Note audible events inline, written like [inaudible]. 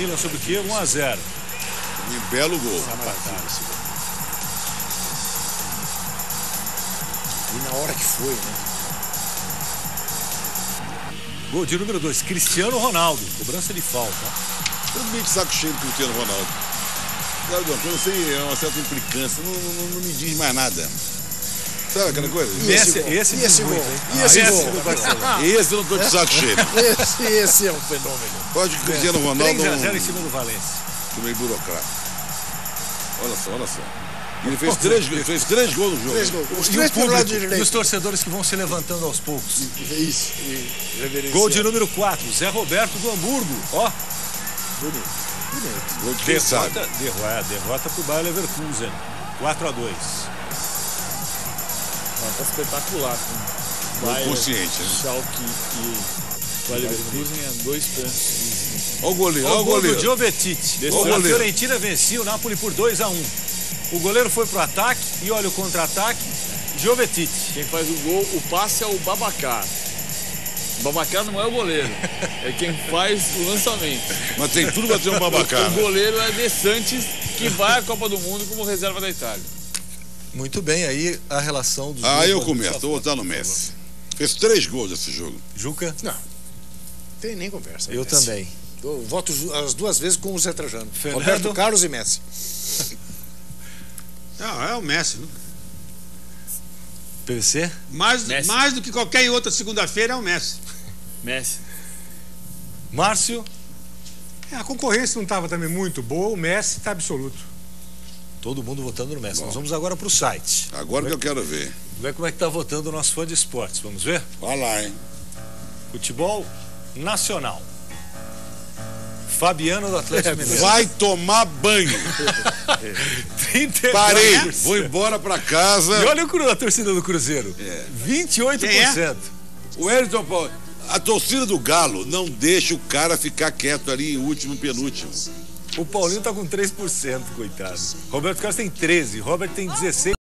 Milan sobre o Kiev 1 a 0. Um belo gol. E na hora que foi, né? Gol de número 2, Cristiano Ronaldo. Cobrança de falta. Todo meio de saco cheio do Cristiano Ronaldo. Dom, eu não sei, é uma certa implicância, não, não, não me diz mais nada. Sabe aquela coisa? E esse Esse, gol? esse, E esse gol? hein? E esse Ah, gol? do Barcelona. Esse eu não tô de saco cheio. [laughs] Esse, esse é um fenômeno. Pode que o Cristiano Ronaldo 3 a 0 é em cima do Valência. meio burocrata. Olha só, olha só. Ele fez três, fez três gols no jogo. Três gols. Os E três lado público, e os torcedores que vão se levantando aos poucos. Isso. Gol de número 4, Zé Roberto do Hamburgo. Ó, Bonito. Bonito. Gol de quem sabe. derrota, derrota, derrota pro Bayer Leverkusen. 4 a 2. Ah, tá espetacular. Gol Bayern, consciente, né? Schalke e Bayer Leverkusen é dois pontos. Olha o goleiro, olha o do goleiro. O A goleiro. Fiorentina vencia o Napoli por 2 a 1. O goleiro foi pro ataque e olha o contra-ataque. Jovetic. Quem faz o gol, o passe é o Babacar. O Babacar não é o goleiro, [laughs] é quem faz o lançamento. Mas tem tudo pra ter um [laughs] babacá. O goleiro é De Santis, que vai à Copa do Mundo como reserva da Itália. Muito bem, aí a relação dos Ah, eu começo, vou votar no Messi. Fez três gols nesse jogo. Juca, Tem nem conversa. eu Messi. também. Eu voto as duas vezes com o Zé Trajano. Fernando? Roberto Carlos e Messi. [laughs] Não, é o Messi. né? PVC? Mais, Messi. mais do que qualquer outra segunda-feira é o Messi. Messi. Márcio? É, a concorrência não estava também muito boa, o Messi está absoluto. Todo mundo votando no Messi. Nós vamos agora pro site. Agora que eu quero ver. Ver como é que tá votando o nosso fã de esportes. Vamos ver? Vai lá, hein? Futebol Nacional. Fabiano do Atlético Mineiro. Vai tomar banho. [laughs] 30 Parei. Vou embora pra casa. E olha o cru- a torcida do Cruzeiro. É. 28%. O Elton Paulo. A torcida do Galo não deixa o cara ficar quieto ali em último, penúltimo. O Paulinho tá com 3%, coitado. Roberto Carlos tem 13, Robert tem 16.